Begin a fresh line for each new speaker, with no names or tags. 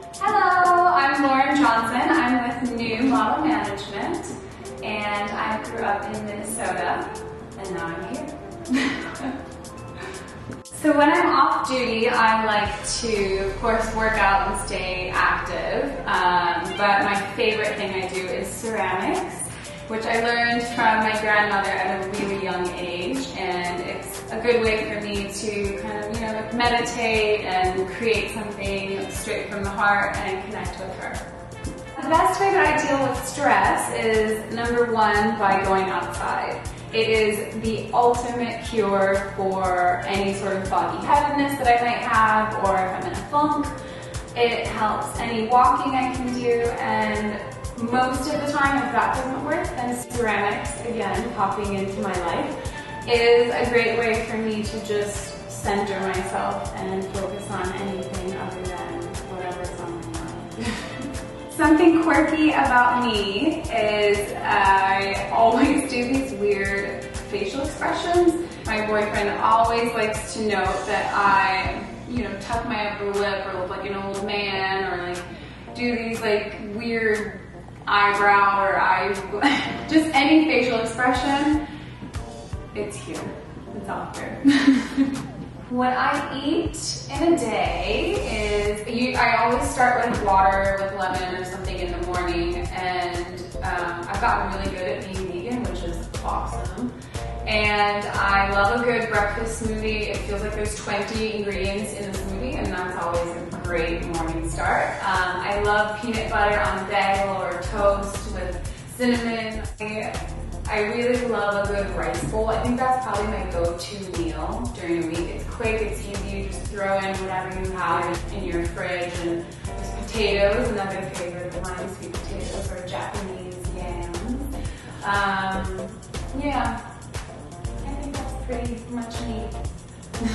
Hello, I'm Lauren Johnson. I'm with Nous Model Management, and I grew up in Minnesota, and now I'm here. so when I'm off duty, I like to, of course, work out and stay active, um, but my favorite thing I do is ceramics, which I learned from my grandmother at a really young age, and it's a good way for me to kind of, you know, like meditate and create something straight from the heart and connect with her. The best way that I deal with stress is number one, by going outside. It is the ultimate cure for any sort of foggy headedness that I might have, or if I'm in a funk. It helps any walking I can do, and most of the time, if that doesn't work, then ceramics, again, popping into my life, is a great way for me to just center myself and focus on anything other than whatever's on my mind. Something quirky about me is I always do these weird facial expressions. My boyfriend always likes to note that I, you know, tuck my upper lip or look like an old man or like do these like weird eyebrow or eye, just any facial expression, it's here. It's out there. what I eat in a day is, you, I always start with water with lemon or something in the morning and um, I've gotten really good at being vegan, which is awesome. And I love a good breakfast smoothie. It feels like there's 20 ingredients in the smoothie and that's always a great morning start. Um, I love peanut butter on bagel or toast with cinnamon. I, I really love a good rice bowl. I think that's probably my go-to meal during the week. It's quick, it's easy, you just throw in whatever you have in your fridge and there's potatoes, another favorite of mine, sweet potatoes or Japanese yams. Um, yeah I think that's pretty much me.